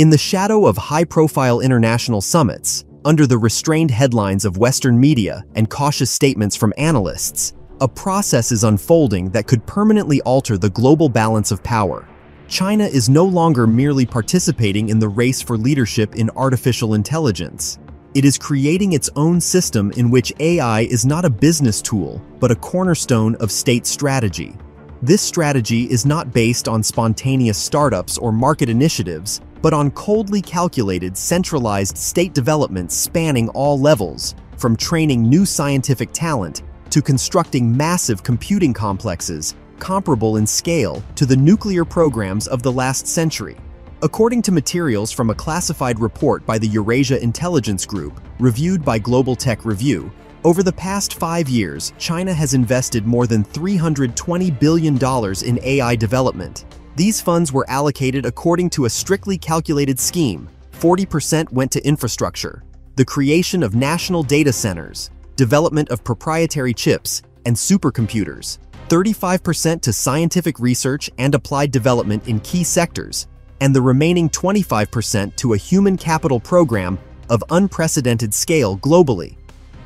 In the shadow of high-profile international summits, under the restrained headlines of Western media and cautious statements from analysts, a process is unfolding that could permanently alter the global balance of power. China is no longer merely participating in the race for leadership in artificial intelligence. It is creating its own system in which AI is not a business tool, but a cornerstone of state strategy. This strategy is not based on spontaneous startups or market initiatives, but on coldly calculated, centralized state development spanning all levels, from training new scientific talent to constructing massive computing complexes comparable in scale to the nuclear programs of the last century. According to materials from a classified report by the Eurasia Intelligence Group, reviewed by Global Tech Review, over the past five years, China has invested more than $320 billion in AI development. These funds were allocated according to a strictly calculated scheme. 40% went to infrastructure, the creation of national data centers, development of proprietary chips, and supercomputers, 35% to scientific research and applied development in key sectors, and the remaining 25% to a human capital program of unprecedented scale globally.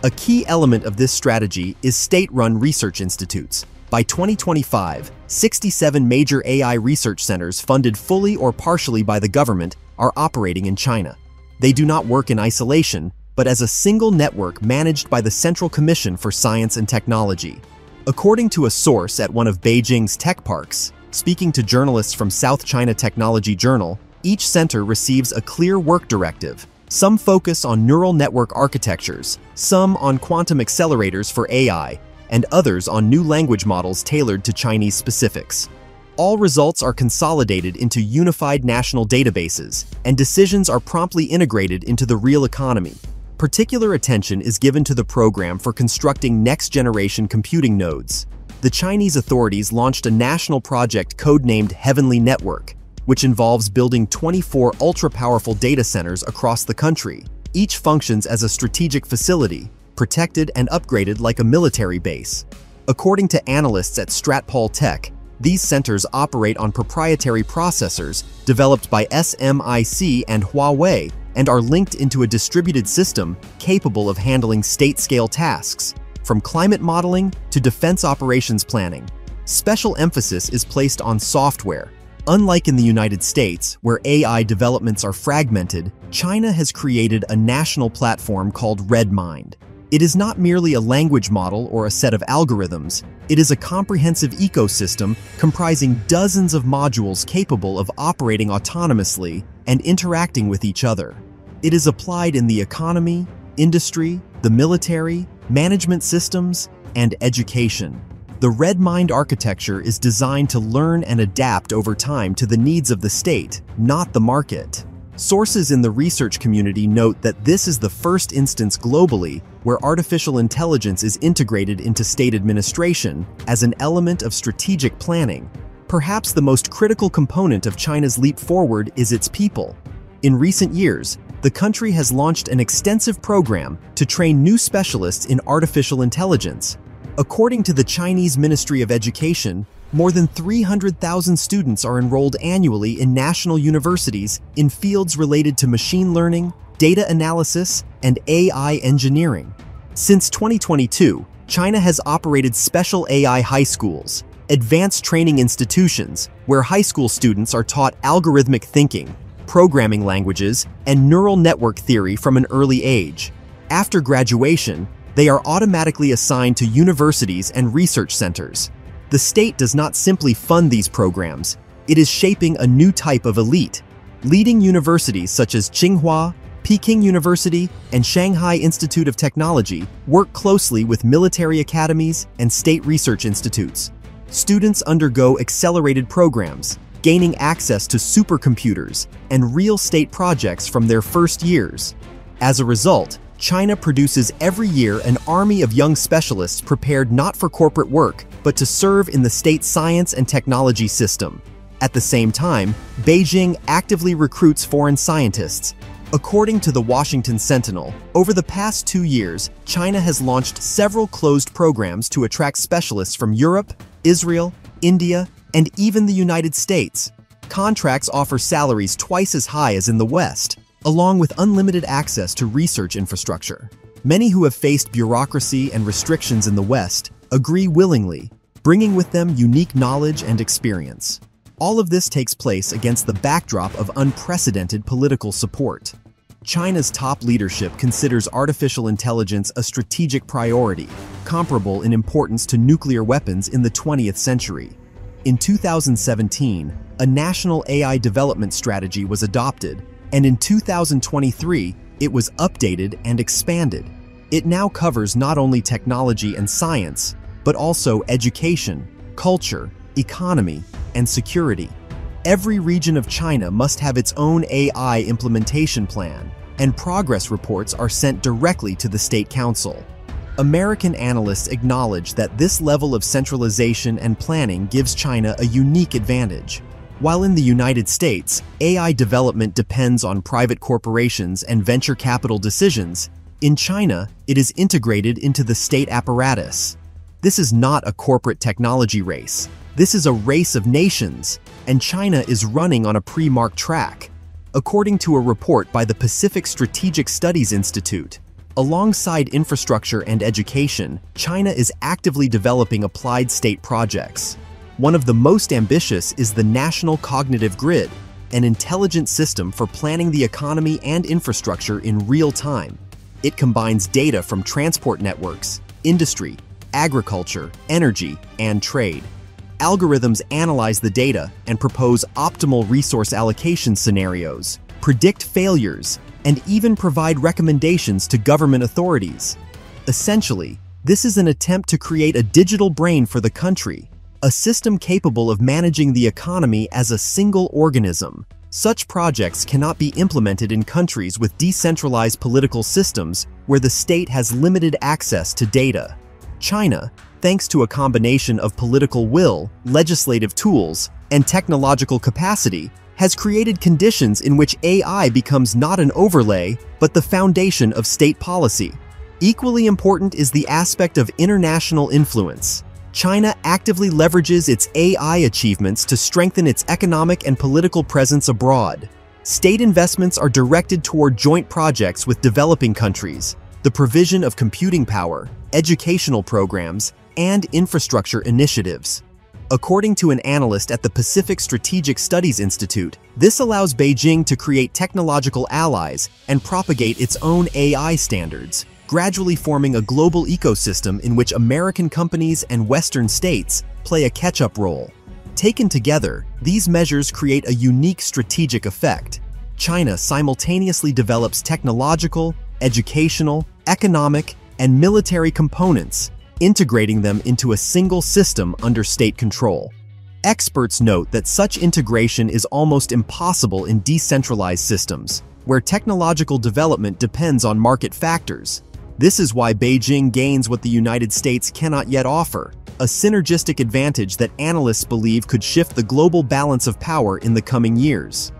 A key element of this strategy is state-run research institutes. By 2025, 67 major AI research centers funded fully or partially by the government are operating in China. They do not work in isolation, but as a single network managed by the Central Commission for Science and Technology. According to a source at one of Beijing's tech parks, speaking to journalists from South China Technology Journal, each center receives a clear work directive. Some focus on neural network architectures, some on quantum accelerators for AI, and others on new language models tailored to Chinese specifics. All results are consolidated into unified national databases, and decisions are promptly integrated into the real economy. Particular attention is given to the program for constructing next-generation computing nodes. The Chinese authorities launched a national project codenamed Heavenly Network, which involves building 24 ultra-powerful data centers across the country. Each functions as a strategic facility, protected and upgraded like a military base. According to analysts at Stratpol Tech, these centers operate on proprietary processors developed by SMIC and Huawei and are linked into a distributed system capable of handling state-scale tasks, from climate modeling to defense operations planning. Special emphasis is placed on software. Unlike in the United States, where AI developments are fragmented, China has created a national platform called RedMind. It is not merely a language model or a set of algorithms, it is a comprehensive ecosystem comprising dozens of modules capable of operating autonomously and interacting with each other. It is applied in the economy, industry, the military, management systems, and education. The RedMind architecture is designed to learn and adapt over time to the needs of the state, not the market. Sources in the research community note that this is the first instance globally where artificial intelligence is integrated into state administration as an element of strategic planning. Perhaps the most critical component of China's leap forward is its people. In recent years, the country has launched an extensive program to train new specialists in artificial intelligence. According to the Chinese Ministry of Education, more than 300,000 students are enrolled annually in national universities in fields related to machine learning, data analysis, and AI engineering. Since 2022, China has operated special AI high schools, advanced training institutions, where high school students are taught algorithmic thinking, programming languages, and neural network theory from an early age. After graduation, they are automatically assigned to universities and research centers. The state does not simply fund these programs, it is shaping a new type of elite. Leading universities such as Tsinghua, Peking University, and Shanghai Institute of Technology work closely with military academies and state research institutes. Students undergo accelerated programs, gaining access to supercomputers and real state projects from their first years. As a result, China produces every year an army of young specialists prepared not for corporate work, but to serve in the state science and technology system. At the same time, Beijing actively recruits foreign scientists. According to the Washington Sentinel, over the past two years, China has launched several closed programs to attract specialists from Europe, Israel, India, and even the United States. Contracts offer salaries twice as high as in the West, along with unlimited access to research infrastructure. Many who have faced bureaucracy and restrictions in the West agree willingly, bringing with them unique knowledge and experience. All of this takes place against the backdrop of unprecedented political support. China's top leadership considers artificial intelligence a strategic priority, comparable in importance to nuclear weapons in the 20th century. In 2017, a national AI development strategy was adopted, and in 2023, it was updated and expanded. It now covers not only technology and science, but also education, culture, economy, and security. Every region of China must have its own AI implementation plan, and progress reports are sent directly to the State Council. American analysts acknowledge that this level of centralization and planning gives China a unique advantage. While in the United States, AI development depends on private corporations and venture capital decisions, in China, it is integrated into the state apparatus. This is not a corporate technology race. This is a race of nations, and China is running on a pre-marked track. According to a report by the Pacific Strategic Studies Institute, alongside infrastructure and education, China is actively developing applied state projects. One of the most ambitious is the National Cognitive Grid, an intelligent system for planning the economy and infrastructure in real time. It combines data from transport networks, industry, agriculture, energy, and trade algorithms analyze the data and propose optimal resource allocation scenarios, predict failures, and even provide recommendations to government authorities. Essentially, this is an attempt to create a digital brain for the country, a system capable of managing the economy as a single organism. Such projects cannot be implemented in countries with decentralized political systems where the state has limited access to data. China, thanks to a combination of political will, legislative tools, and technological capacity, has created conditions in which AI becomes not an overlay, but the foundation of state policy. Equally important is the aspect of international influence. China actively leverages its AI achievements to strengthen its economic and political presence abroad. State investments are directed toward joint projects with developing countries, the provision of computing power, educational programs, and infrastructure initiatives. According to an analyst at the Pacific Strategic Studies Institute, this allows Beijing to create technological allies and propagate its own AI standards, gradually forming a global ecosystem in which American companies and Western states play a catch-up role. Taken together, these measures create a unique strategic effect. China simultaneously develops technological, educational, economic, and military components integrating them into a single system under state control. Experts note that such integration is almost impossible in decentralized systems, where technological development depends on market factors. This is why Beijing gains what the United States cannot yet offer, a synergistic advantage that analysts believe could shift the global balance of power in the coming years.